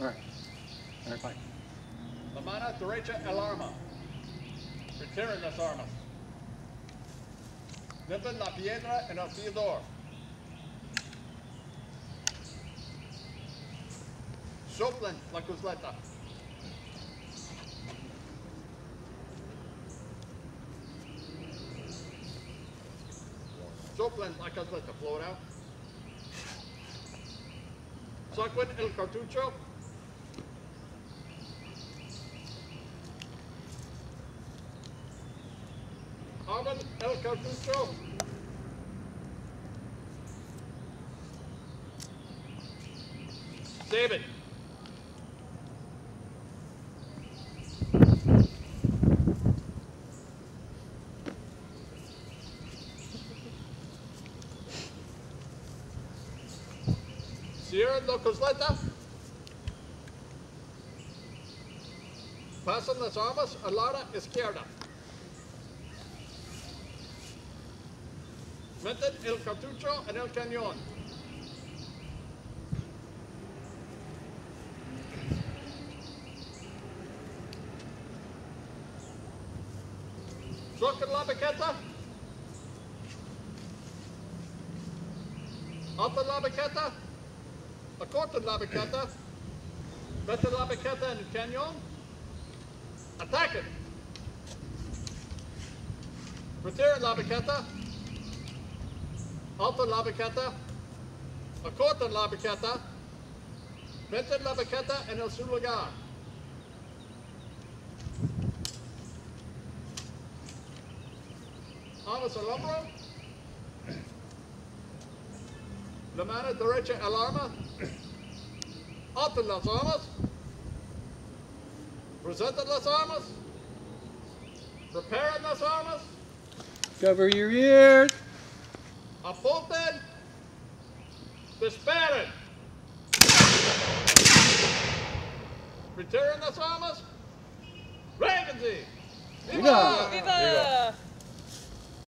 All right. All right, bye. La mano derecha el arma. Retiren las armas. Limpien la piedra en el fiador. Soplen la cazoleta. Soplen la cazoleta. Blow it out. Saquen el cartucho. Abran el cartucho. David. Cierren la cazoleta. Pasen las armas al lado izquierda. Meten el cartucho en el cañón. Suelten la baqueta. Alten la baqueta. Acorten la baqueta. Meten la baqueta en el cañón. Ataquen. Retiren la baqueta. Alten la baqueta. Acorten la baqueta. Meten el su lugar. Armas al. La mano derecha al arma. Las armas. Presenten las armas. Preparen las armas. Cover your ears. Apunten. Disparen. Retiren las armas. Regency. Viva! Viva!